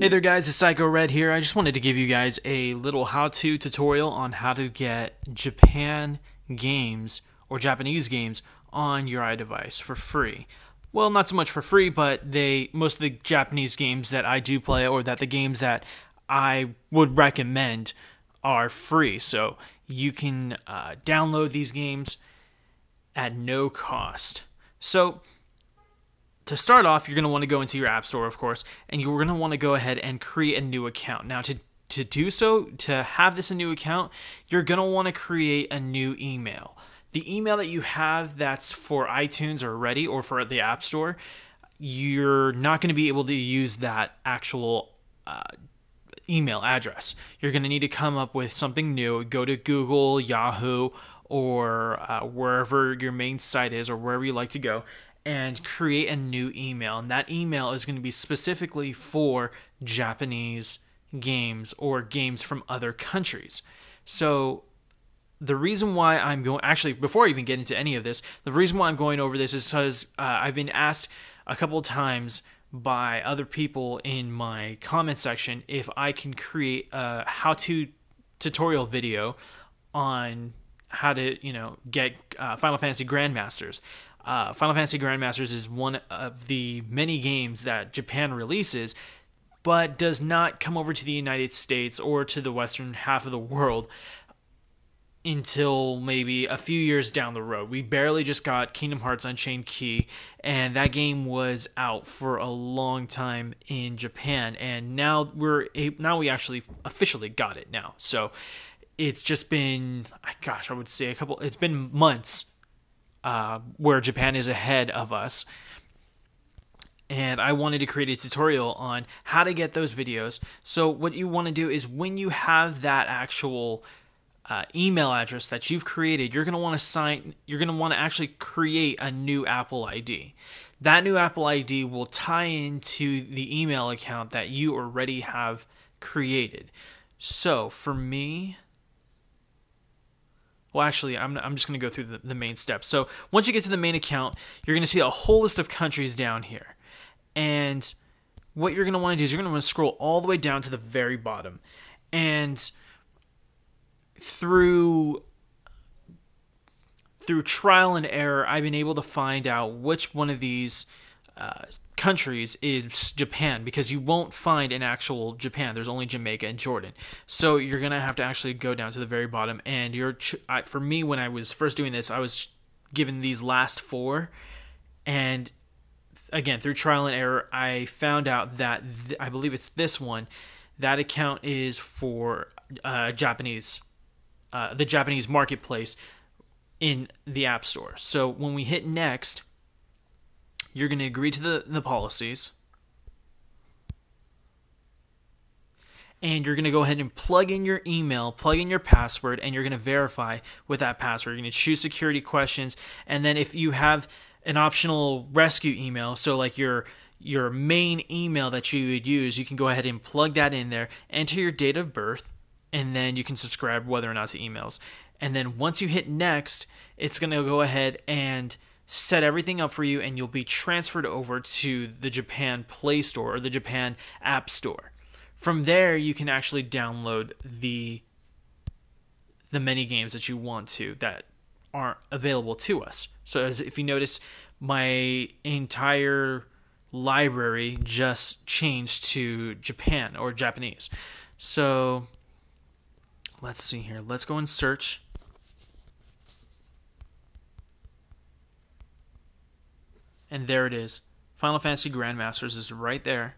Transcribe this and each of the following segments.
Hey there guys, it's Psycho Red here. I just wanted to give you guys a little how-to tutorial on how to get Japan games or Japanese games on your iDevice for free. Well, not so much for free, but they most of the Japanese games that I do play or that the games that I would recommend are free. So you can uh, download these games at no cost. So to start off, you're going to want to go into your App Store, of course, and you're going to want to go ahead and create a new account. Now, to to do so, to have this a new account, you're going to want to create a new email. The email that you have that's for iTunes already or for the App Store, you're not going to be able to use that actual uh, email address. You're going to need to come up with something new. Go to Google, Yahoo, or uh, wherever your main site is, or wherever you like to go, and create a new email. And that email is going to be specifically for Japanese games or games from other countries. So the reason why I'm going actually before I even get into any of this, the reason why I'm going over this is because uh, I've been asked a couple times by other people in my comment section if I can create a how-to tutorial video on how to you know get uh, Final Fantasy Grandmasters. Uh, Final Fantasy Grandmasters is one of the many games that Japan releases, but does not come over to the United States or to the western half of the world until maybe a few years down the road. We barely just got Kingdom Hearts Unchained Key, and that game was out for a long time in Japan, and now we're now we actually officially got it now. So it's just been, gosh, I would say a couple. It's been months uh, where Japan is ahead of us. And I wanted to create a tutorial on how to get those videos. So, what you want to do is when you have that actual uh, email address that you've created, you're going to want to sign, you're going to want to actually create a new Apple ID. That new Apple ID will tie into the email account that you already have created. So, for me, well, actually, I'm, I'm just going to go through the, the main steps. So once you get to the main account, you're going to see a whole list of countries down here. And what you're going to want to do is you're going to want to scroll all the way down to the very bottom. And through through trial and error, I've been able to find out which one of these uh, countries is Japan because you won't find an actual Japan. There's only Jamaica and Jordan. So you're gonna have to actually go down to the very bottom. And you're I, for me when I was first doing this, I was given these last four, and again through trial and error, I found out that th- I believe it's this one. That account is for uh, Japanese, uh, the Japanese marketplace in the App Store. So when we hit next you're going to agree to the, the policies. And you're going to go ahead and plug in your email, plug in your password, and you're going to verify with that password. You're going to choose security questions. And then if you have an optional rescue email, so like your your main email that you would use, you can go ahead and plug that in there, enter your date of birth, and then you can subscribe whether or not to emails. And then once you hit next, it's going to go ahead and set everything up for you, and you'll be transferred over to the Japan Play Store or the Japan App Store. From there, you can actually download the the many games that you want to that aren't available to us. So as if you notice, my entire library just changed to Japan or Japanese. So let's see here. Let's go and search and there it is. Final Fantasy Grandmasters is right there.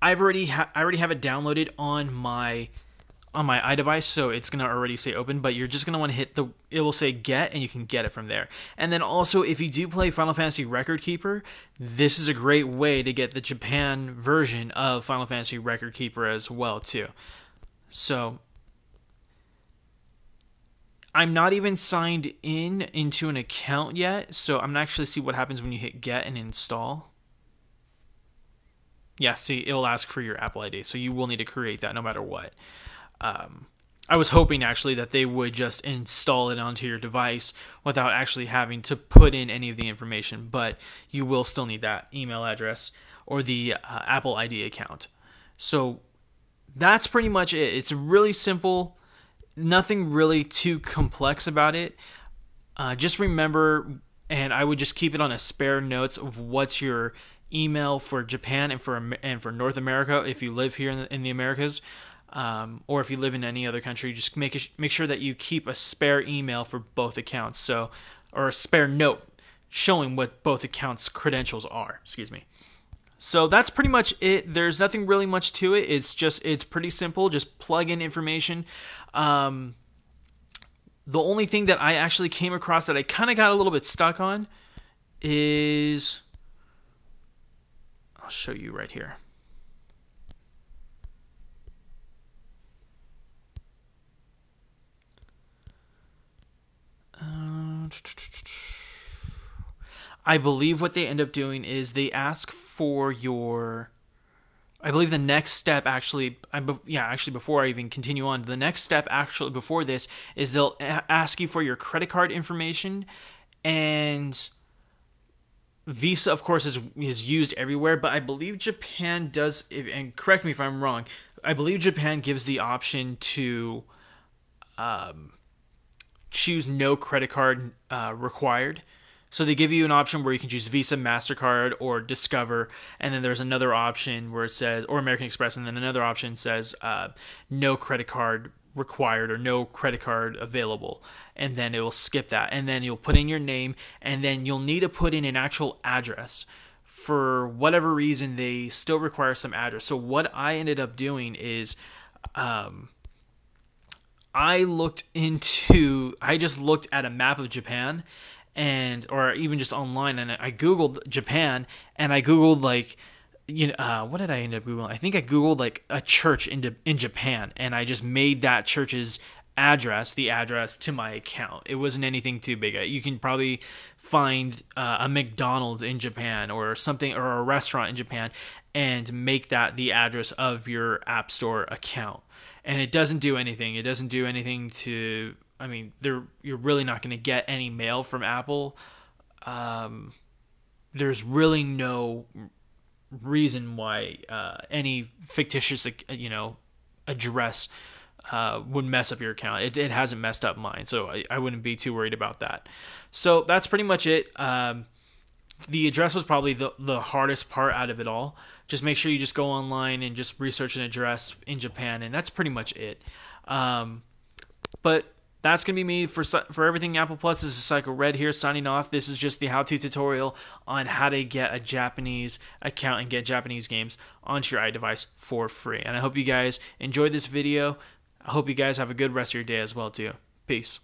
I've already ha- I already have it downloaded on my on my iDevice, so it's gonna already say open. But you're just gonna want to hit the it will say get, and you can get it from there. And then also, if you do play Final Fantasy Record Keeper, this is a great way to get the Japan version of Final Fantasy Record Keeper as well too. So I'm not even signed in into an account yet, so I'm gonna actually see what happens when you hit get and install. Yeah, see, it'll ask for your Apple ID, so you will need to create that no matter what. Um, I was hoping actually that they would just install it onto your device without actually having to put in any of the information, but you will still need that email address or the uh, Apple ID account. So that's pretty much it. It's really simple, nothing really too complex about it. Uh, just remember, and I would just keep it on a spare notes of what's your email for Japan and for and for North America if you live here in the, in the Americas. Um, or if you live in any other country, just make make sure that you keep a spare email for both accounts. So, or a spare note showing what both accounts' credentials are. Excuse me. So that's pretty much it. There's nothing really much to it. It's just it's pretty simple. Just plug in information. Um, the only thing that I actually came across that I kind of got a little bit stuck on is I'll show you right here. Uh, I believe what they end up doing is they ask for your. I believe the next step actually, I, yeah, actually before I even continue on, the next step actually before this is they'll ask you for your credit card information, and Visa, of course, is is used everywhere. But I believe Japan does, and correct me if I'm wrong. I believe Japan gives the option to um, choose no credit card uh, required. So they give you an option where you can choose Visa, MasterCard, or Discover. And then there's another option where it says, or American Express. And then another option says uh, no credit card required or no credit card available. And then it will skip that. And then you'll put in your name. And then you'll need to put in an actual address. For whatever reason, they still require some address. So what I ended up doing is. Um, I looked into, I just looked at a map of Japan and or even just online and I googled Japan and I googled like you know uh, what did I end up googling? I think I googled like a church in in Japan and I just made that church's address the address to my account. It wasn't anything too big. You can probably find uh, a McDonald's in Japan or something or a restaurant in Japan and make that the address of your App Store account. And it doesn't do anything. It doesn't do anything to I mean, they're you're really not going to get any mail from Apple. Um, there's really no reason why uh, any fictitious, uh, you know, address uh, would mess up your account. It, it hasn't messed up mine, so I, I wouldn't be too worried about that. So that's pretty much it. Um, the address was probably the, the hardest part out of it all. Just make sure you just go online and just research an address in Japan, and that's pretty much it. Um, but that's going to be me for for everything Apple Plus. This is Psycho Red here signing off. This is just the how-to tutorial on how to get a Japanese account and get Japanese games onto your iDevice for free. And I hope you guys enjoyed this video. I hope you guys have a good rest of your day as well too. Peace.